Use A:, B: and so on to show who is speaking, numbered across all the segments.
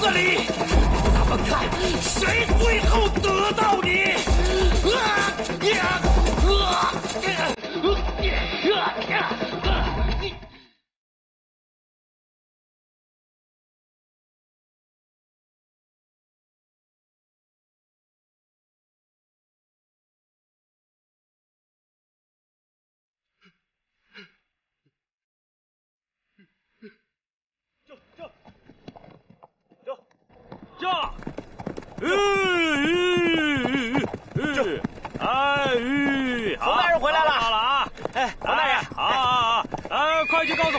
A: 这里咱们看谁最后得到你？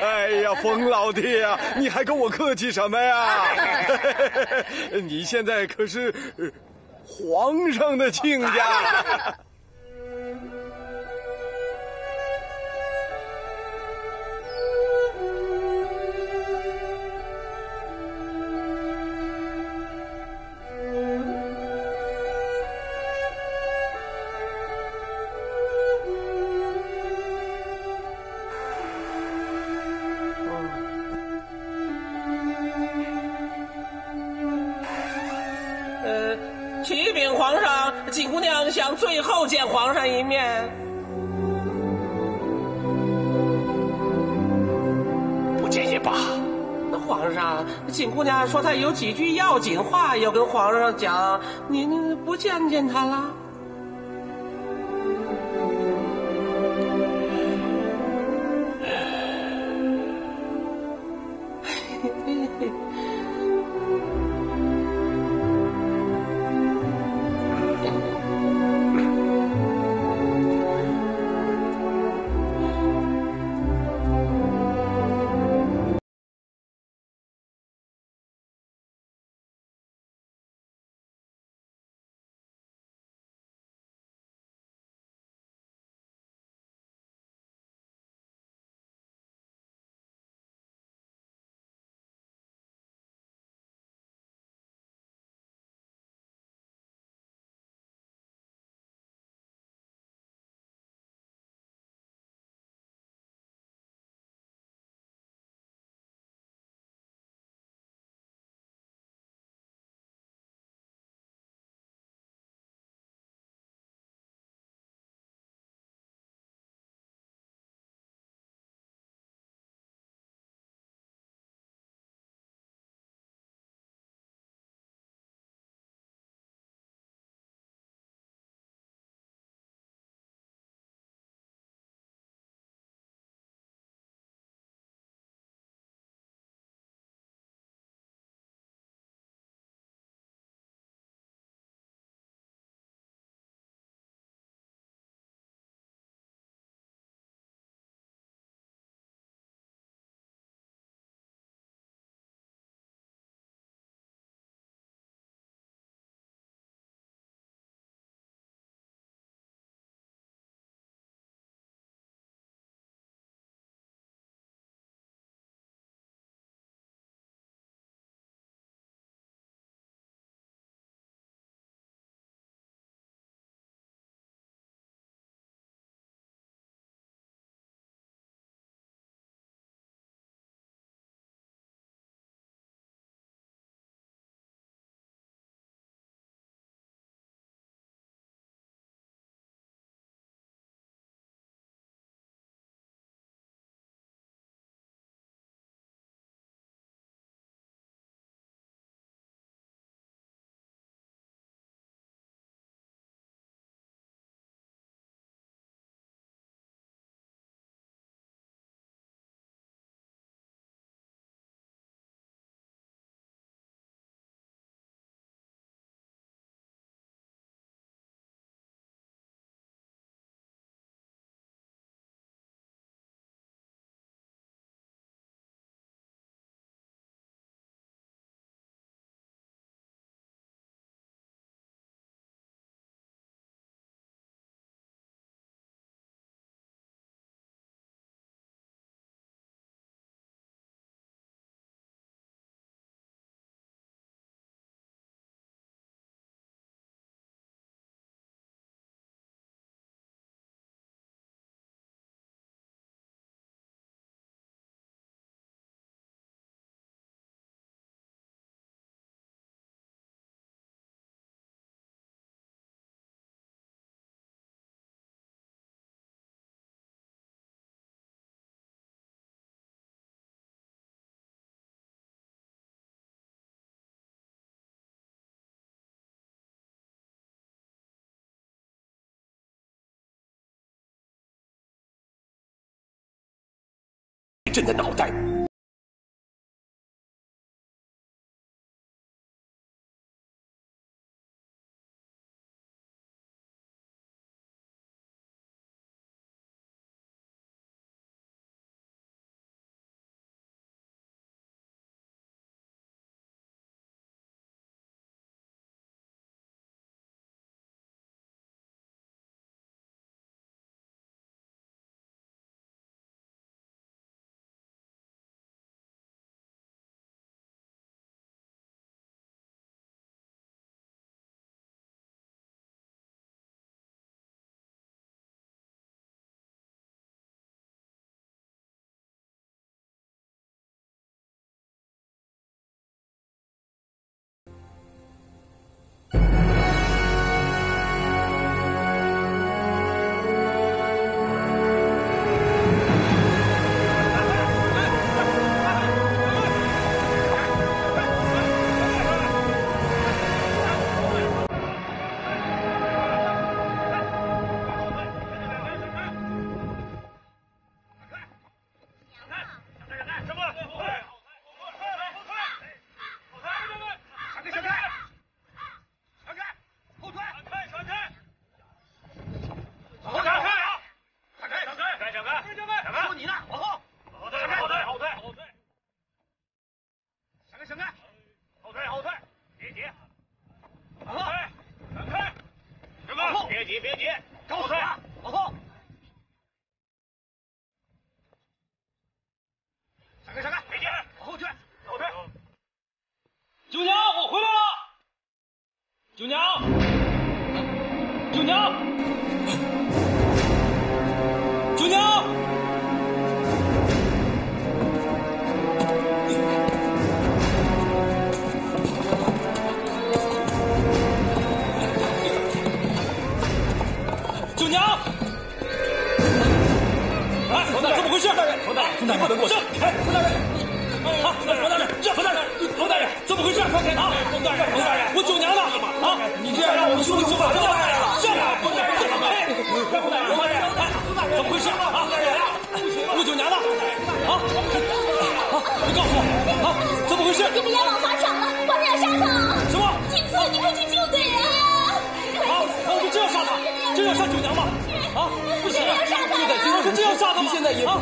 B: 哎呀
C: 冯老弟呀你还跟我客气什么呀？你现在可是皇上的亲家。
D: 想最后见皇上一面。
A: 不见也罢，那
D: 皇上，锦姑娘说她有几句要紧话要跟皇上讲，您不见见她了？
A: 朕的脑袋。
E: 杨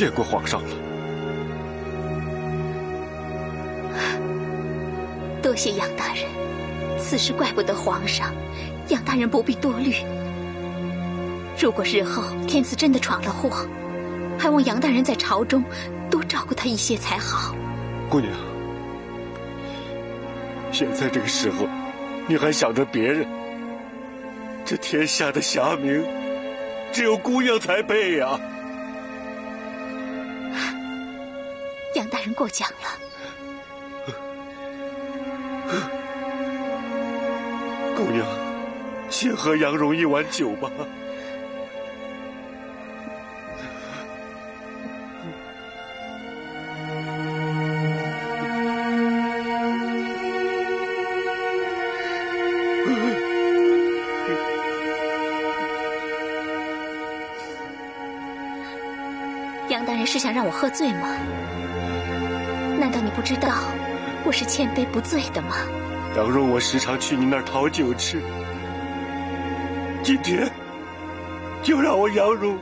F: 见过皇上了。
E: 多谢杨大人，此事怪不得皇上，杨大人不必多虑。如果日后天子真的闯了祸，还望杨大人在朝中多照顾他一些才好。
F: 姑娘，现在这个时候，你还想着别人？这天下的侠名，只有姑娘才配呀！
E: 杨大人过奖了。
F: 姑娘，先喝杨蓉一碗酒吧。
E: 杨大人是想让我喝醉吗？不知道，我是千杯不醉的吗？
G: 倘若我时常去你那儿讨酒吃，今天就让我杨如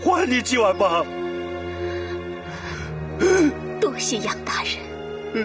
G: 还你几碗吧。
E: 多谢杨大人。多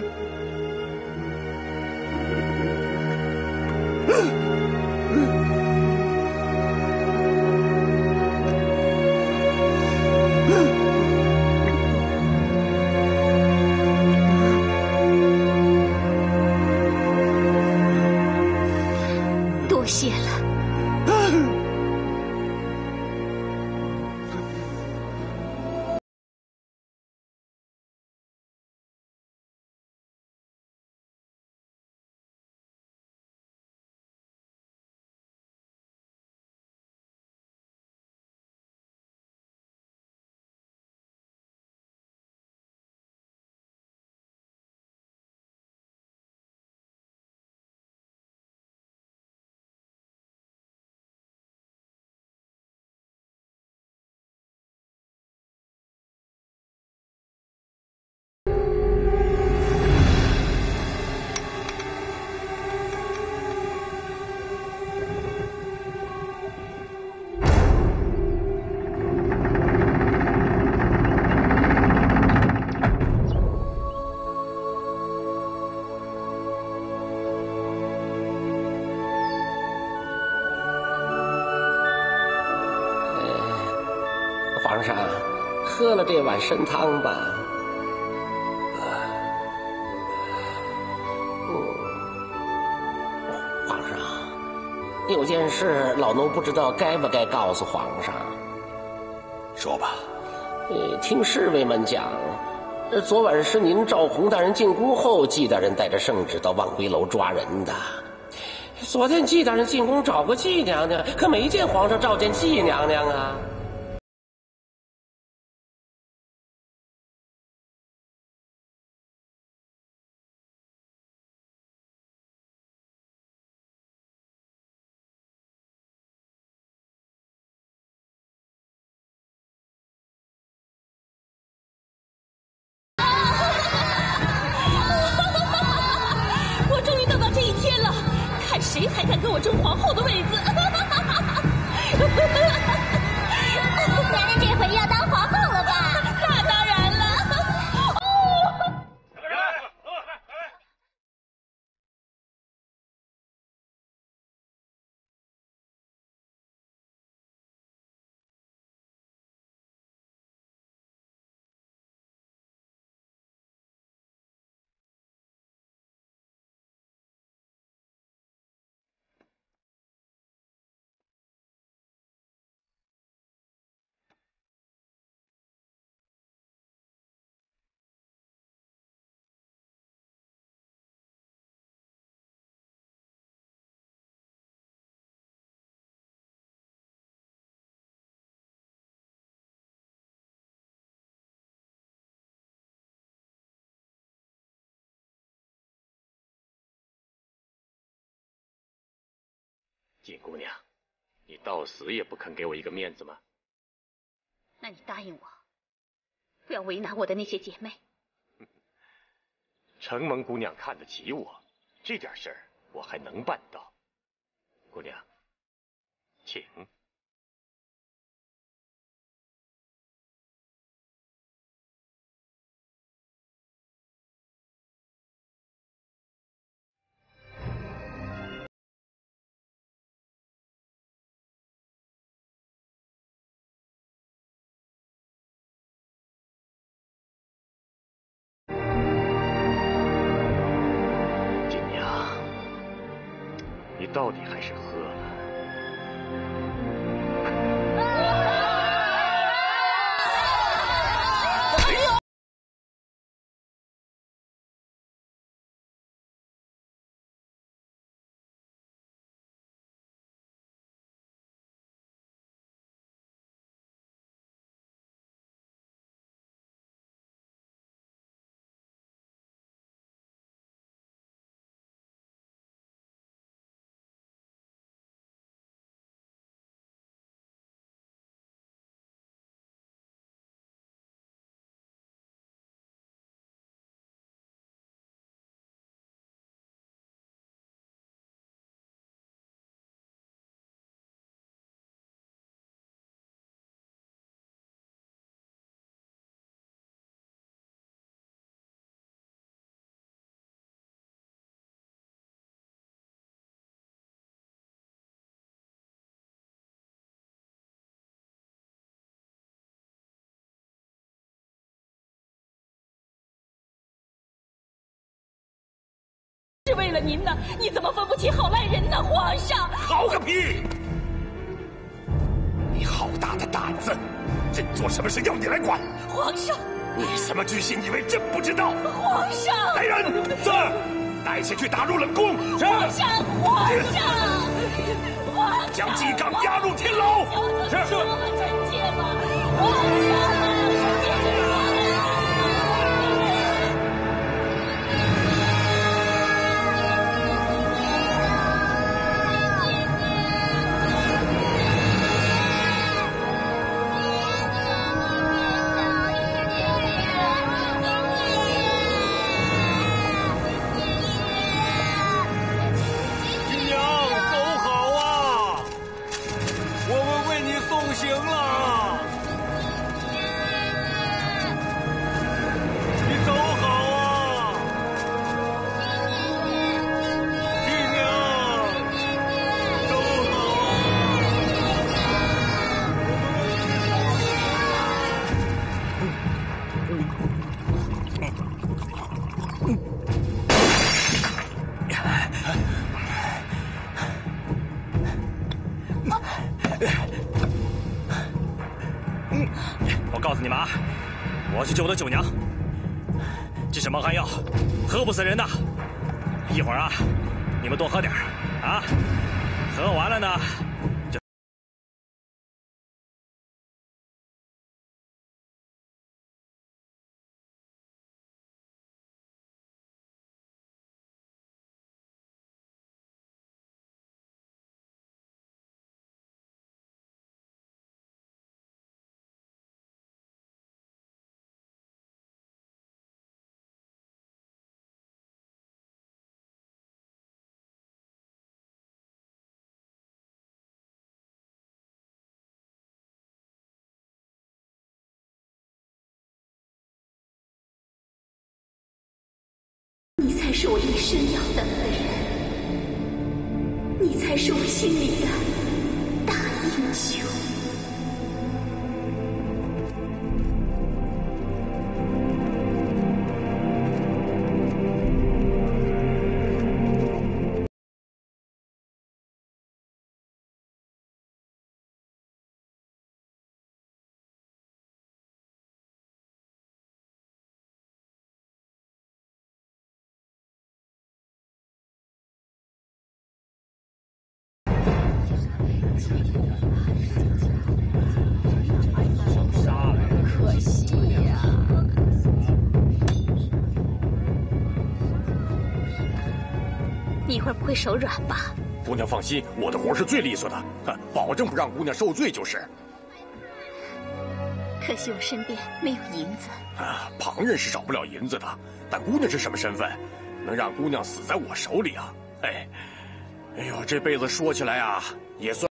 E: 了
D: 这碗参汤吧。嗯，皇上，有件事老奴不知道该不该告诉皇上。
G: 说吧，
D: 呃，听侍卫们讲，呃，昨晚是您召洪大人进宫后，纪大人带着圣旨到望归楼抓人的。昨天纪大人进宫找过纪娘娘，可没见皇上召见纪娘娘啊。
H: 锦姑娘，你到死也不肯给我一个面子吗？
E: 那你答应我，不要为难我的那些姐妹。
H: 承蒙姑娘看得起我，这点事儿我还能办到。姑娘，请。是
I: 为了您呢，你怎么分不清好赖人呢，皇上？
H: 好个屁！你好大的胆子！朕做什么事要你来管？
I: 皇上，
H: 你什么居心？以为朕不知道？
I: 皇上，
H: 来人，
A: 是，
H: 带下去打入冷宫。
I: 皇上，皇上，皇上，
H: 将纪纲押入天牢。
I: 是是，
J: 去救我的九娘，这是蒙汗药，喝不死人的。一会儿啊，你们多喝点
E: 儿，是我一生要等的人，你才是我心里的
I: 可惜呀！
E: 你一会儿不会手软吧？
H: 姑娘放心，我的活是最利索的，哼，保证不让姑娘受罪就是。
E: 可惜我身边没有银子。
H: 啊，旁人是少不了银子的，但姑娘是什么身份，能让姑娘死在我手里啊？哎，哎呦，这辈子说起来啊，也算。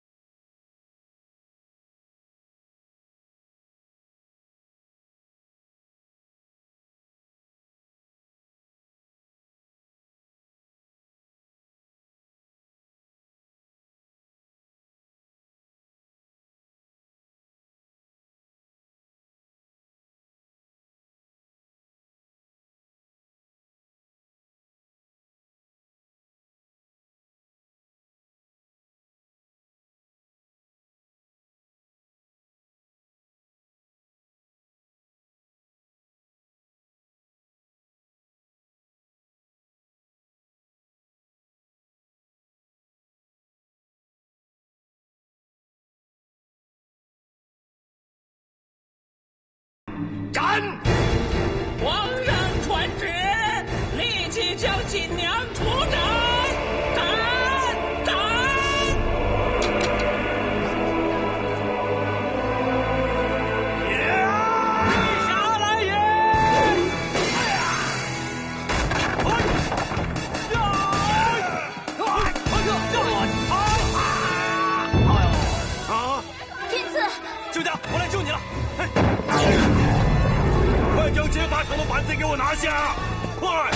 K: 将
A: 劫法场的反贼给我拿下！快，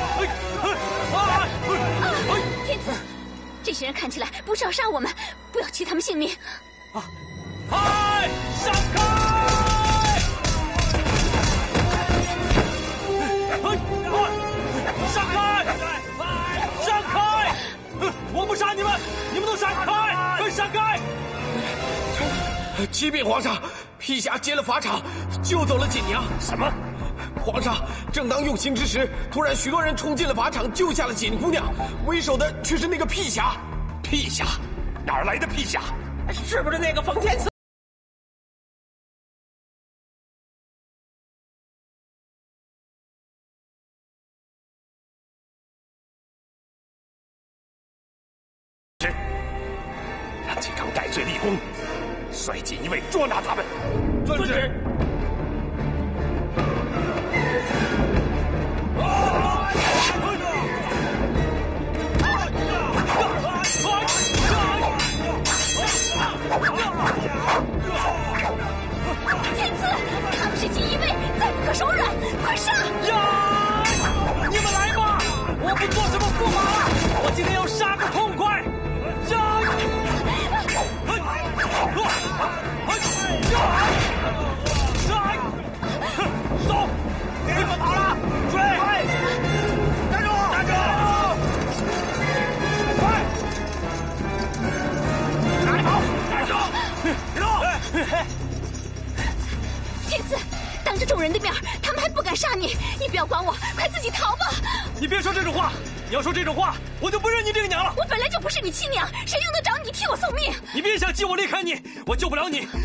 J: 哎哎哎
A: 天子
J: 这
L: 些人看起来不是要杀我们不要取他们性命。
A: 啊嗨闪开哎哎快闪开！闪开！我不杀你们你们都闪开！快闪开！
C: 启禀皇上陛下劫了法场救走了锦娘。
A: 什么？
C: 皇上，正当用刑之时，突然许多人冲进了法场，救下了锦姑娘，为首的却是那个辟霞。
A: 辟霞？哪儿来的辟霞？
E: 是不是那个冯天赐？
A: 我救不了你，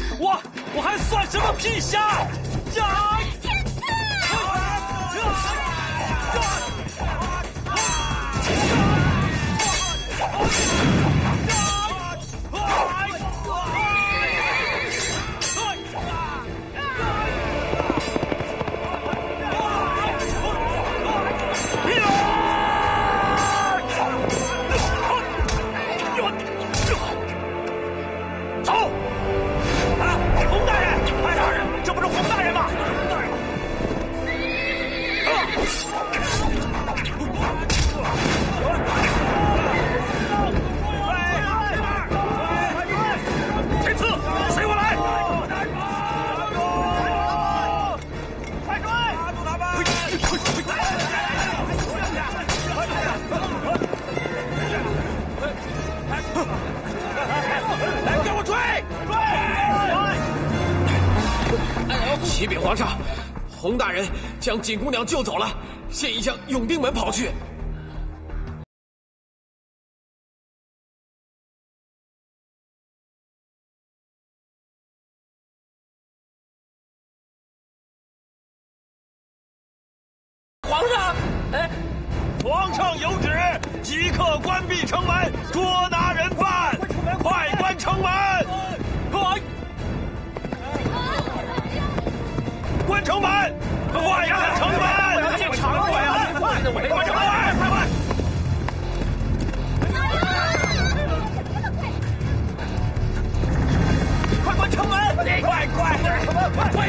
C: 将锦姑娘救走了，现已向永定门跑去。
M: 快
A: 快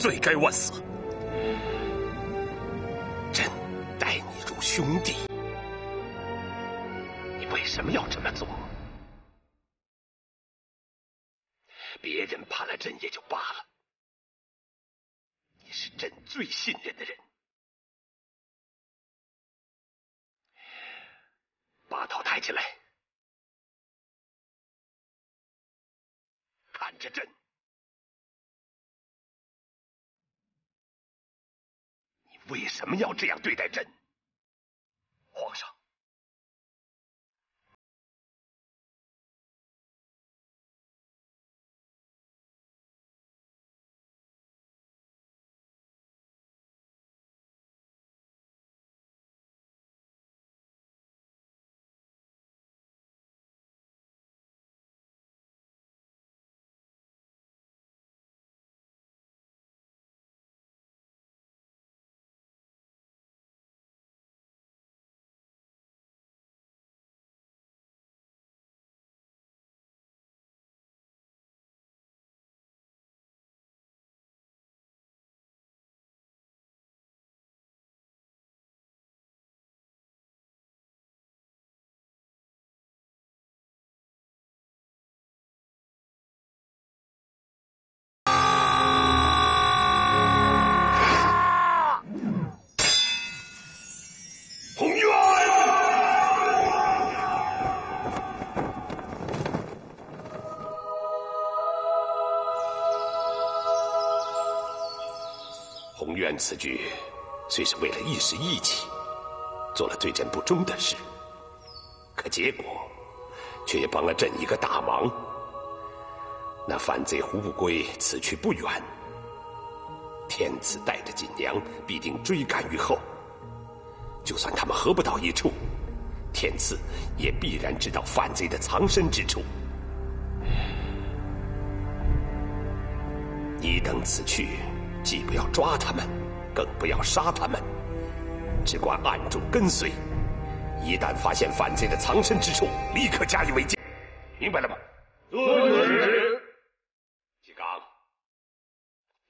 A: 罪该万死。
N: 朕待你如兄弟，你为什么要这么做？别人怕了朕也就罢了，你是朕最信任的人。把头抬起来，看着朕。为什么要这样对待朕？此举虽是为了一时义气，做了对朕不忠的事，可结果却也帮了朕一个大忙。那反贼胡不归此去不远，天子带着锦娘必定追赶于后。就算他们合不到一处，天赐也必然知道反贼的藏身之处。你等此去，既不要抓他们，更不要杀他们，只管暗中跟随。一旦发现反贼的藏身之处，立刻加以围歼。明白了吗？
O: 遵旨。
N: 纪刚，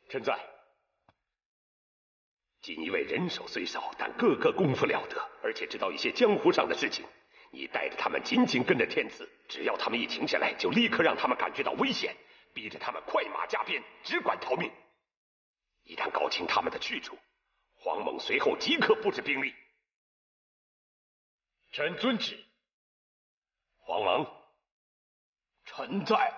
N: 臣在。锦衣卫人手虽少，但个个功夫了得，而且知道一些江湖上的事情。你带着他们紧紧跟着天子，只要他们一停下来，就立刻让他们感觉到危险，逼着他们快马加鞭，只管逃命。一旦搞清他们的去处，黄猛随后即刻布置兵力。
O: 臣遵旨。
N: 黄猛，
O: 臣在。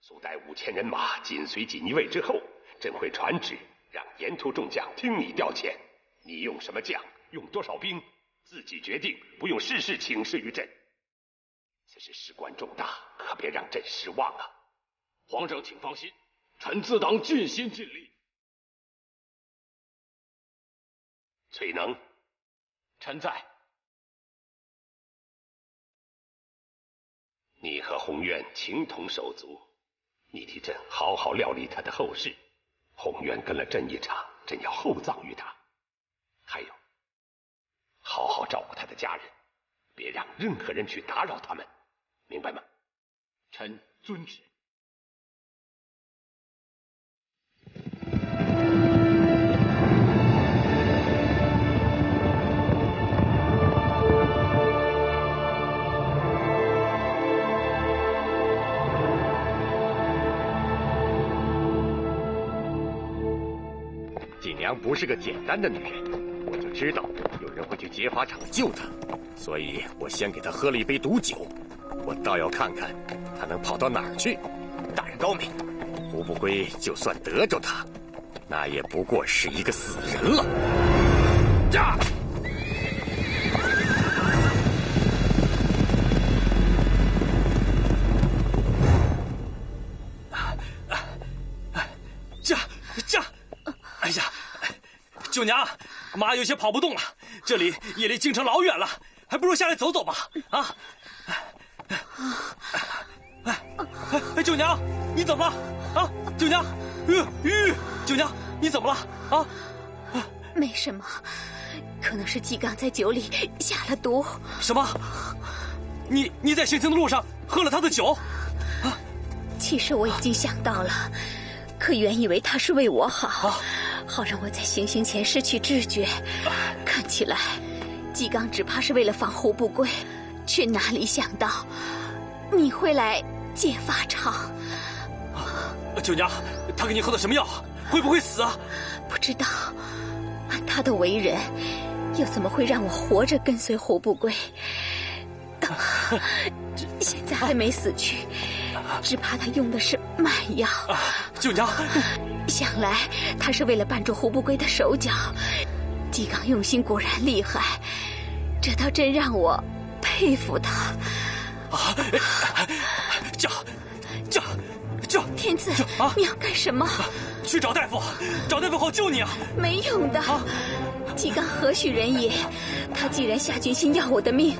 N: 速带五千人马紧随锦衣卫之后，朕会传旨。让沿途众将听你调遣，你用什么将，用多少兵，自己决定，不用事事请示于朕。此事事关重大，可别让朕失望啊！
O: 皇上请放心，臣自当尽心尽力。
N: 崔能，
O: 臣在。
N: 你和宏愿情同手足，你替朕好好料理他的后事。宏愿跟了朕一场，朕要厚葬于他。还有，好好照顾他的家人，别让任何人去打扰他们，明白吗？
O: 臣遵旨。
H: 娘不是个简单的女人，我就知道有人会去劫法场救她，所以我先给她喝了一杯毒酒。我倒要看看她能跑到哪儿去。大人高明，胡不归就算得着她，那也不过是一个死人了。
N: 驾！
A: 九娘，妈有些跑不动了，这里也离京城老远了，还不如下来走走吧。啊！哎哎，九娘，你怎么了？啊，九娘，吁吁，九娘，你怎么了？啊？
E: 没什么，可能是纪刚在酒里下了毒。
A: 什么？你你在行刑的路上喝了他的酒？啊！
E: 其其实我已经想到了，可原以为他是为我好，好让我在行刑前失去知觉。看起来，纪刚只怕是为了防胡不归，却哪里想到你会来借法场。
A: 九娘，他给你喝的什么药？会不会死啊？
E: 不知道。按他的为人，又怎么会让我活着跟随胡不归？等 现在还没死去，只怕他用的是慢药。
A: 九娘，
E: 想来他是为了绊住胡不归的手脚。纪刚用心果然厉害，这倒真让我佩服他。
A: 啊！叫叫叫！
E: 天子，你要干什么？
A: 去找大夫，找大夫好救你啊！
E: 没用的。纪刚何许人也？他既然下决心要我的命。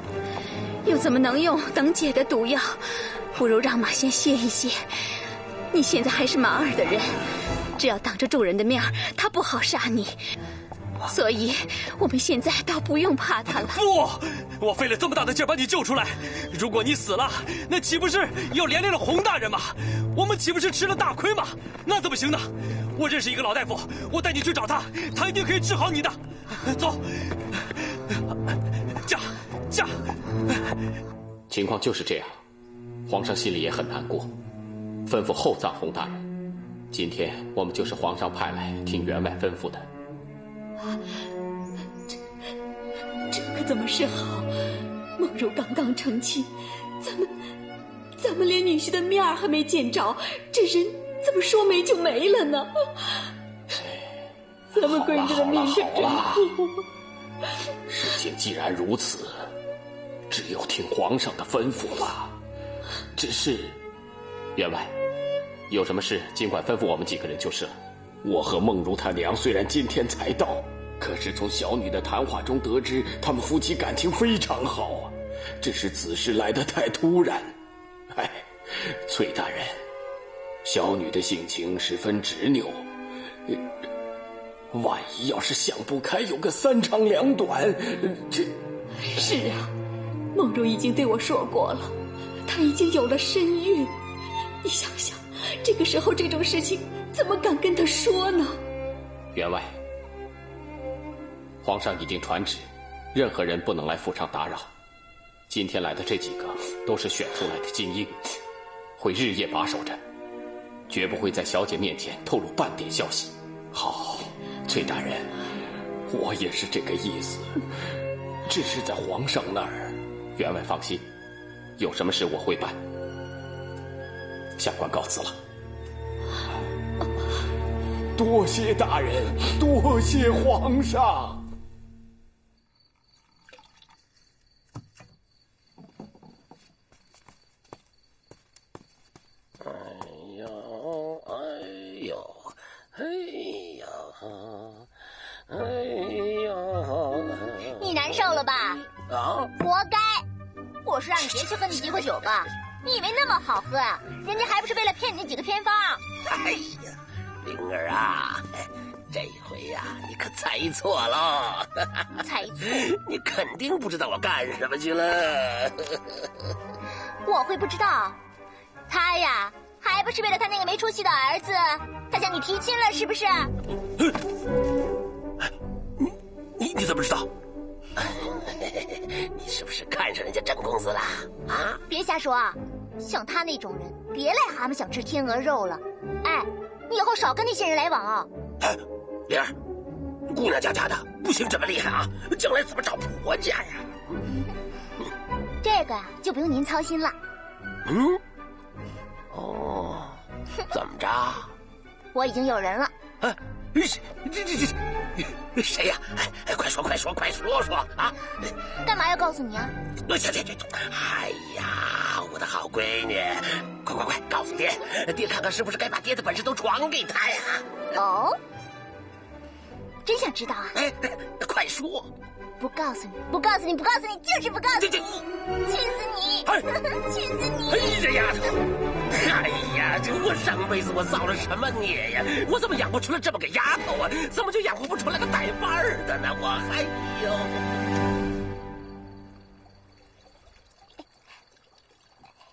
E: 又怎么能用等解的毒药？不如让马先歇一歇。你现在还是马二的人，只要当着众人的面他不好杀你。所以，我们现在倒不用怕他了。
A: 不，我费了这么大的劲把你救出来，如果你死了，那岂不是要连累了洪大人吗？我们岂不是吃了大亏吗？那怎么行呢？我认识一个老大夫，我带你去找他，他一定可以治好你的。走。驾驾！
D: 情况就是这样，皇上心里也很难过，吩咐厚葬洪大人。今天我们就是皇上派来听员外吩咐的。
E: 这这可怎么是好？梦如刚刚成亲，咱们咱们连女婿的面儿还没见着，这人怎么说没就没了呢？咱们闺女的命可真苦。
D: 事情既然如此。只有听皇上的吩咐了。只是，员外，有什么事尽管吩咐我们几个人就是了。我和梦如她娘虽然今天才到，可是从小女的谈话中得知，他们夫妻感情非常好啊。只是此事来得太突然。哎，崔大人，小女的性情十分执拗，万一要是想不开，有个三长两短，这……
E: 是啊。梦如已经对我说过了，她已经有了身孕。你想想，这个时候这种事情怎么敢跟他说呢？
D: 员外，皇上已经传旨，任何人不能来府上打扰。今天来的这几个都是选出来的精英，会日夜把守着，绝不会在小姐面前透露半点消息。好，崔大人，我也是这个意思，只是在皇上那儿。员外放心，有什么事我会办。下官告辞了。
C: 多谢大人，多谢皇上。
D: 哎呦，哎呦，哎呀，
P: 哎呀！你难受了吧？啊！活该！我是让你别去喝那几口酒吧？你以为那么好喝啊？人家还不是为了骗你那几个偏方？
D: 哎呀，灵儿啊，这回呀，你可猜错了。
P: 猜错？
D: 你肯定不知道我干什么去了。
P: 我会不知道？他呀，还不是为了他那个没出息的儿子？他向你提亲了，是不是？
D: 你你你怎么知道？你是不是看上人家郑公子了？啊！
P: 别瞎说啊！像他那种人，别癞蛤蟆想吃天鹅肉了。哎，你以后少跟那些人来往啊！
D: 哎，玲儿，姑娘家家的，不行这么厉害啊！将来怎么找婆家呀？
P: 这个呀，就不用您操心了。
D: 嗯？哦，怎么着？
P: 我已经有人了。
D: 哎，这这这这 谁呀？哎，快说快说快说说啊！
P: 干嘛要告诉你啊？
D: 去去去！哎呀，我的好闺女，快快快，告诉爹，爹看看是不是该把爹的本事都传给他呀？
P: 哦，真想知道啊？
D: 哎，快说！
P: 不告诉你，不告诉你，不告诉你，就是不告诉你！气死你！气死你！
D: 哎，这丫头！哎呀，这我上辈子我造了什么孽呀？我怎么养不出来这么个丫头啊？怎么就养活不出来个带把儿的呢？我还有，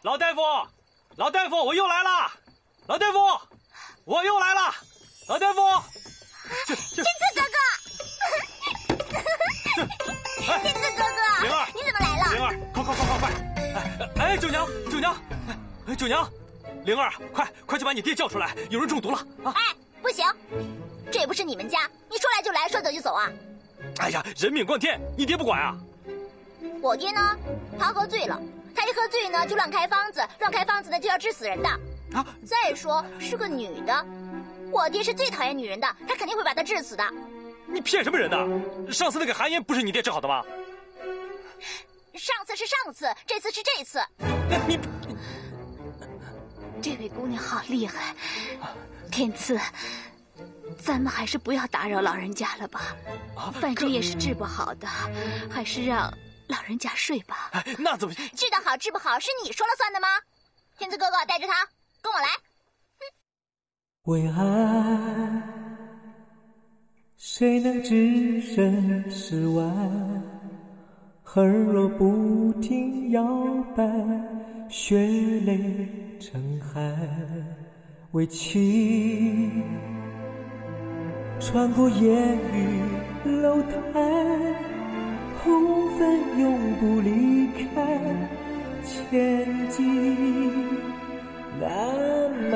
A: 老大夫，老大夫，我又来了。老大夫，我又来了，老大夫。
Q: 天赐哥哥，天赐哥哥，
A: 灵儿，
Q: 你怎么来了？
A: 灵儿，快快快快快！哎哎，九娘，九娘，哎，九娘，灵儿，快快去把你爹叫出来，有人中毒了啊！
Q: 哎，不行，这也不是你们家，你说来就来，说走就走啊！
A: 哎呀，人命关天，你爹不管啊？
Q: 我爹呢？他喝醉了，他一喝醉呢就乱开方子，乱开方子呢就要治死人的。啊！再说是个女的，我爹是最讨厌女人的，他肯定会把她治死的。
A: 你骗什么人呢？上次那个寒烟不是你爹治好的吗？
Q: 上次是上次，这次是这次。
A: 你，
E: 这位姑娘好厉害，天赐，咱们还是不要打扰老人家了吧。反正也是治不好的，还是让老人家睡吧。
A: 那怎么
Q: 治得好治不好是你说了算的吗？天赐哥哥带着他跟我来。
F: 为爱，谁能置身事外？河若不停摇摆，血泪成海。为情，穿过烟雨楼台，红粉永不离开，千金难买。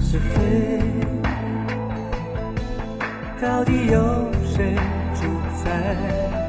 F: 是非。到底有谁主宰？